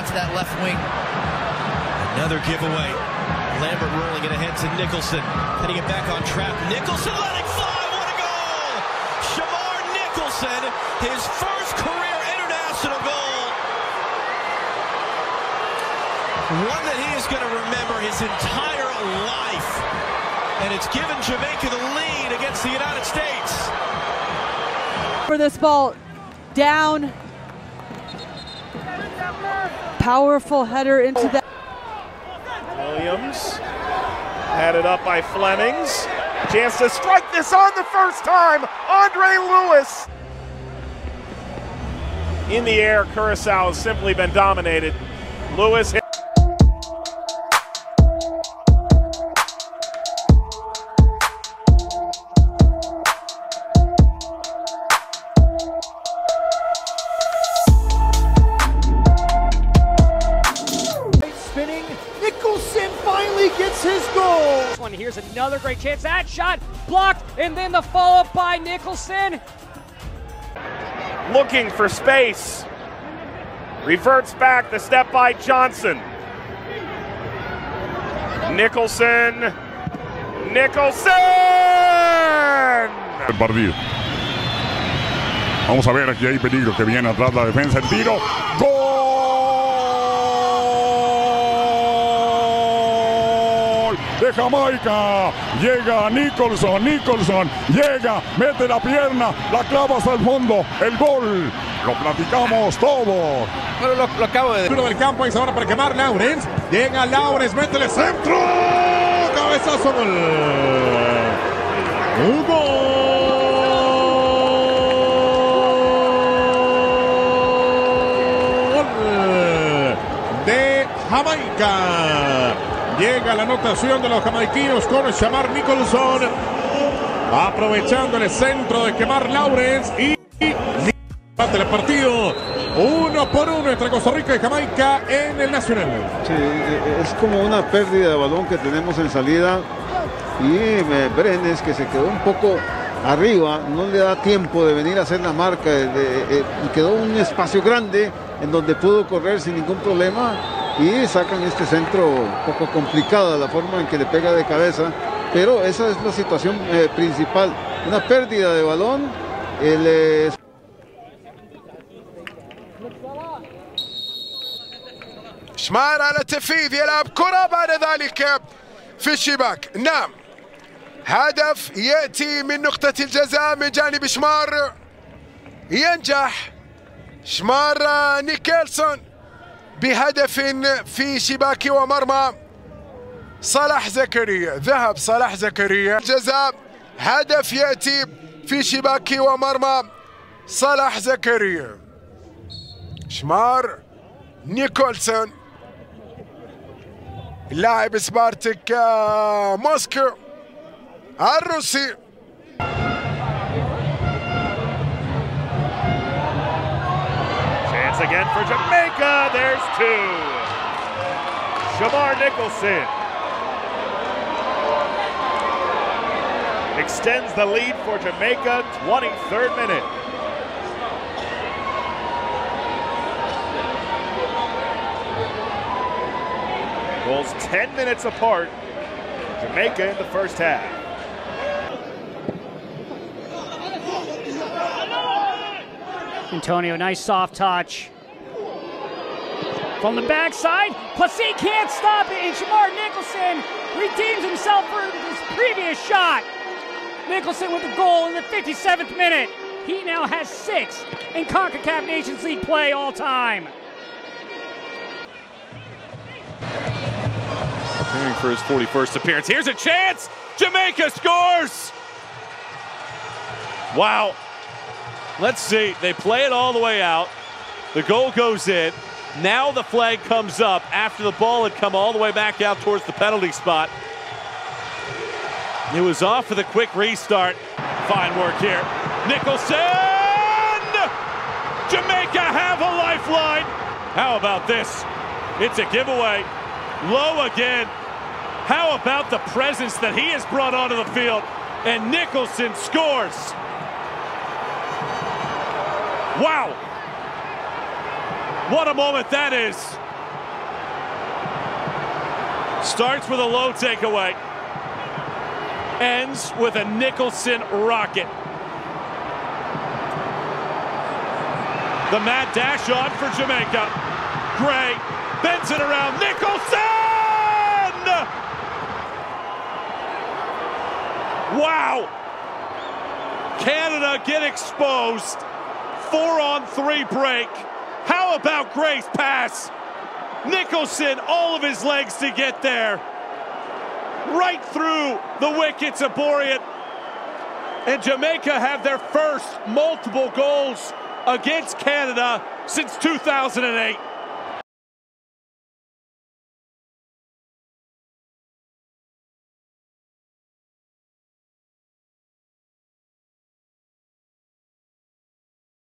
out to that left wing. Another giveaway. Lambert rolling it ahead to Nicholson. Heading it back on trap. Nicholson letting fly. What a goal! Shamar Nicholson, his first career international goal. One that he is going to remember his entire life. And it's given Jamaica the lead against the United States. For this ball down. Powerful header into that. Williams had it up by Flemmings. Chance to strike this on the first time. Andre Lewis. In the air, Curacao has simply been dominated. Lewis finally gets his goal. This One here's another great chance. That shot blocked, and then the follow up by Nicholson. looking for space. Reverts back, the step by Johnson. Nicholson. Nicholson! el partido. Vamos a ver, aquí hay peligro que viene atrás la defensa, el tiro. De Jamaica. Llega Nicholson, Nicholson. Llega, mete la pierna, la clava hasta el fondo. El gol. Lo platicamos todo. Bueno, lo, lo acabo de del campo y ahora para quemar Lawrence. Llega Lawrence, métele centro. Cabezazo gol. Un gol de Jamaica. Llega la anotación de los jamaiquinos con Shamar Nicholson. Aprovechando el centro de quemar Lawrence y Empate el partido. Uno por uno entre Costa Rica y Jamaica en el Nacional. Sí, es como una pérdida de balón que tenemos en salida y eh, Brenes que se quedó un poco arriba, no le da tiempo de venir a hacer la marca eh, y quedó un espacio grande en donde pudo correr sin ningún problema y sacan este centro un poco complicada la forma en que le pega de cabeza, pero esa es la situación eh, principal, una pérdida de balón, el eh, شمار على تفيذ يلعب كرة بعد ذلك في الشباك نعم هدف يأتي من نقطة الجزاء من جانب شمار ينجح شمار نيكلسون بهدف في شباك ومرمى صلاح زكريا. ذهب صلاح زكريا. جزاء. هدف يأتي في شباك ومرمى صلاح زكريا. شمار نيكولسون لاعب سبارتك آه، موسكو الروسي. Again for Jamaica. There's two. Shamar Nicholson extends the lead for Jamaica. 23rd minute. Goals 10 minutes apart. Jamaica in the first half. Antonio, nice soft touch. From the backside, Plessis can't stop it, and Shamar Nicholson redeems himself for his previous shot. Nicholson with the goal in the 57th minute. He now has six in CONCACAF Nations League play all time. Preparing for his 41st appearance. Here's a chance. Jamaica scores. Wow. Let's see. They play it all the way out. The goal goes in. Now the flag comes up after the ball had come all the way back out towards the penalty spot. It was off for the quick restart. Fine work here. Nicholson! Jamaica have a lifeline. How about this? It's a giveaway. Low again. How about the presence that he has brought onto the field? And Nicholson scores. Wow. What a moment that is. Starts with a low takeaway. Ends with a Nicholson rocket. The mad dash on for Jamaica. Gray bends it around. Nicholson! Wow! Canada get exposed. Four on three break. How about Gray's pass? Nicholson, all of his legs to get there. Right through the wickets of Borjan. And Jamaica have their first multiple goals against Canada since 2008.